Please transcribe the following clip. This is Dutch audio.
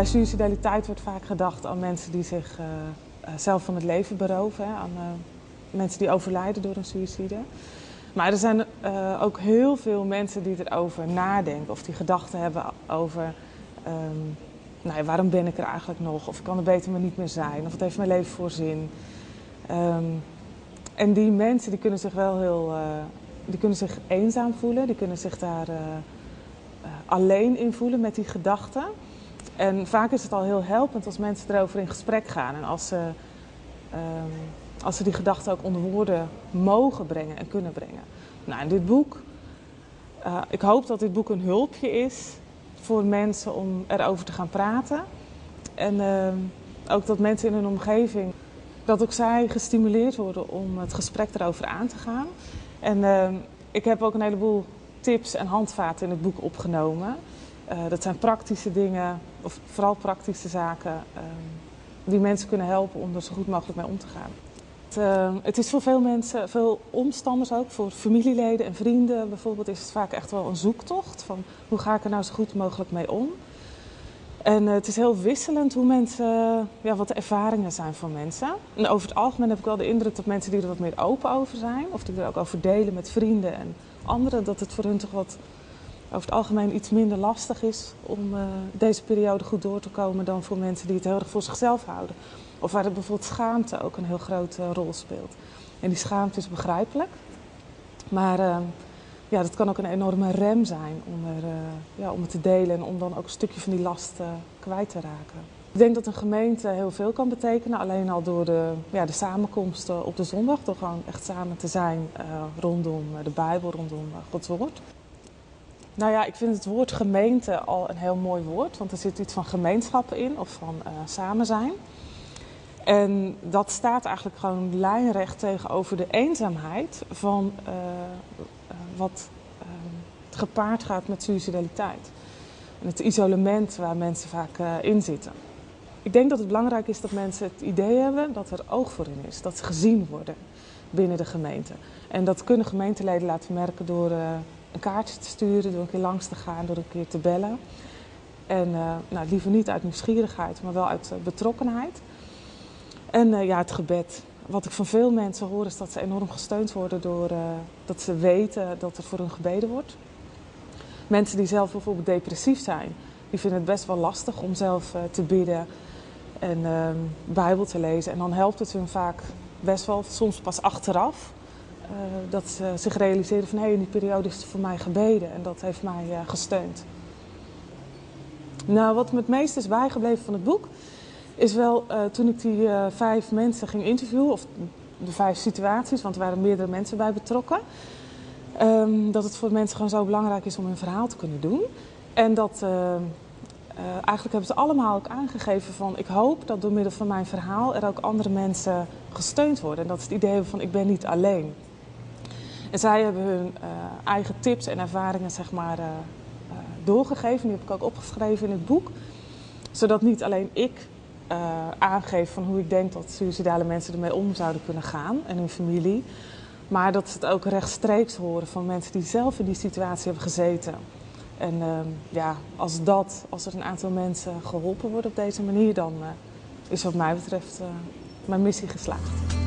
bij suicidaliteit wordt vaak gedacht aan mensen die zich uh, zelf van het leven beroven, aan mensen die overlijden door een suïcide. Maar er zijn ook heel veel mensen die erover nadenken of die gedachten hebben over um, nou waarom ben ik er eigenlijk nog? Of kan er beter maar niet meer zijn? Of het heeft mijn leven voor zin? Um, en die mensen die kunnen zich wel heel, die kunnen zich eenzaam voelen, die kunnen zich daar alleen in voelen met die gedachten. En vaak is het al heel helpend als mensen erover in gesprek gaan en als ze, um, als ze die gedachten ook onder woorden mogen brengen en kunnen brengen. Nou, in dit boek, ik hoop dat dit boek een hulpje is voor mensen om erover te gaan praten. En ehm, ook dat mensen in hun omgeving dat ook zij gestimuleerd worden om het gesprek erover aan te gaan. En uh, ik heb ook een heleboel tips en handvaten in het boek opgenomen. Uh, dat zijn praktische dingen, of vooral praktische zaken, uh, die mensen kunnen helpen om er zo goed mogelijk mee om te gaan. Het, ehm, het, is voor veel mensen, veel omstanders ook, voor familieleden en vrienden bijvoorbeeld, is het vaak echt wel een zoektocht van hoe ga ik er nou zo goed mogelijk mee om. En uh, het is heel wisselend hoe mensen, ja, wat de ervaringen zijn van mensen. En over het algemeen heb ik wel de indruk dat mensen die er wat meer open over zijn, of die er ook over delen met vrienden en anderen, dat het voor hun toch wat over het algemeen iets minder lastig is om uh, deze periode goed door te komen dan voor mensen die het heel erg voor zichzelf houden. Of waar het bijvoorbeeld schaamte ook een heel grote rol speelt. En die schaamte is begrijpelijk. Maar uh, ja, dat kan ook een enorme rem zijn om, er, uh, ja, om het te delen en om dan ook een stukje van die last kwijt te raken. Ik denk dat een gemeente heel veel kan betekenen, alleen al door de, ja, de samenkomsten op de zondag, door gewoon echt samen te zijn rondom de Bijbel, rondom Gods Woord. Nou ja, ik vind het woord gemeente al een heel mooi woord, want er zit iets van gemeenschap in of van samen zijn. En dat staat eigenlijk gewoon lijnrecht tegenover de eenzaamheid van wat uh, gepaard gaat met suicidaliteit. En het isolement waar mensen vaak uh, in zitten. Ik denk dat het belangrijk is dat mensen het idee hebben dat er oog voor hen is. Dat ze gezien worden binnen de gemeente. En dat kunnen gemeenteleden laten merken door uh, een kaartje te sturen, door een keer langs te gaan, door een keer te bellen. En uh, nou, liever niet uit nieuwsgierigheid, maar wel uit betrokkenheid. En ja, het gebed wat ik van veel mensen hoor is dat ze enorm gesteund worden door dat ze weten dat er voor hun gebeden wordt. Mensen die zelf bijvoorbeeld depressief zijn, die vinden het best wel lastig om zelf te bidden en uh, Bijbel te lezen. En dan helpt het hun vaak best wel, soms pas achteraf, dat ze zich realiseren van hé, hey, in die periode is het voor mij gebeden en dat heeft mij gesteund. Nou, wat me het meest is bijgebleven van het boek, is wel uh, toen ik die vijf mensen ging interviewen, of de vijf situaties, want er waren meerdere mensen bij betrokken, um, dat het voor mensen gewoon zo belangrijk is om hun verhaal te kunnen doen. En dat eigenlijk hebben ze allemaal ook aangegeven van ik hoop dat door middel van mijn verhaal er ook andere mensen gesteund worden. En dat is het idee van ik ben niet alleen. En zij hebben hun eigen tips en ervaringen zeg maar doorgegeven. Die heb ik ook opgeschreven in het boek. Zodat niet alleen ik uh, aangeef van hoe ik denk dat suicidale mensen ermee om zouden kunnen gaan en hun familie. Maar dat ze het ook rechtstreeks horen van mensen die zelf in die situatie hebben gezeten. En uh, ja, als dat, als er een aantal mensen geholpen worden op deze manier, dan is wat mij betreft mijn missie geslaagd.